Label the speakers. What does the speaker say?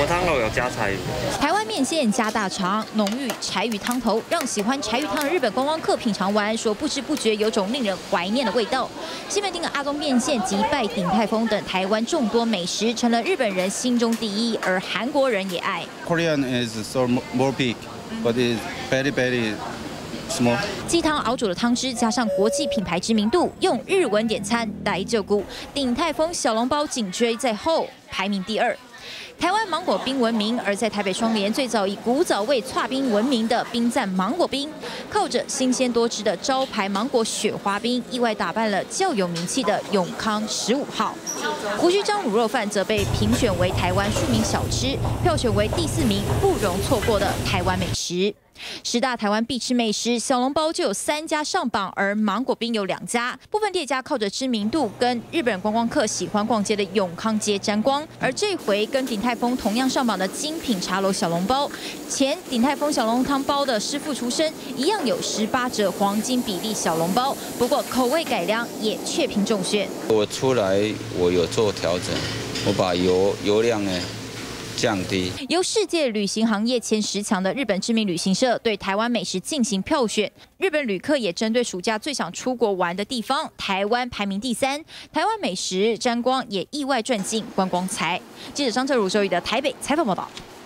Speaker 1: 我汤头有加柴鱼。
Speaker 2: 台湾面线加大肠，浓郁柴鱼汤头，让喜欢柴鱼汤的日本观光客品尝完，说不知不觉有种令人怀念的味道。西门町的阿东面线及拜鼎泰丰等台湾众多美食，成了日本人心中第一，而韩国人也爱。
Speaker 3: Korean is so more big, but it's very very small.
Speaker 2: 鸡汤熬煮的汤汁，加上国际品牌知名度，用日文点餐，来就股鼎泰丰小笼包紧追在后，排名第二。台湾芒果冰闻名，而在台北双连最早以古早味串冰闻名的冰赞芒果冰，靠着新鲜多汁的招牌芒果雪花冰，意外打败了较有名气的永康十五号。胡须章卤肉饭则被评选为台湾庶民小吃，票选为第四名，不容错过的台湾美食。十大台湾必吃美食，小笼包就有三家上榜，而芒果冰有两家。部分店家靠着知名度，跟日本观光客喜欢逛街的永康街沾光。而这回跟鼎泰丰同样上榜的精品茶楼小笼包，前鼎泰丰小笼汤包的师傅出身，一样有十八折黄金比例小笼包，不过口味改良也确评中选。
Speaker 4: 我出来，我有做调整，我把油油量呢。降低。
Speaker 2: 由世界旅行行业前十强的日本知名旅行社对台湾美食进行票选，日本旅客也针对暑假最想出国玩的地方，台湾排名第三。台湾美食沾光也意外赚进观光财。记者张哲如周瑜的台北采访报道。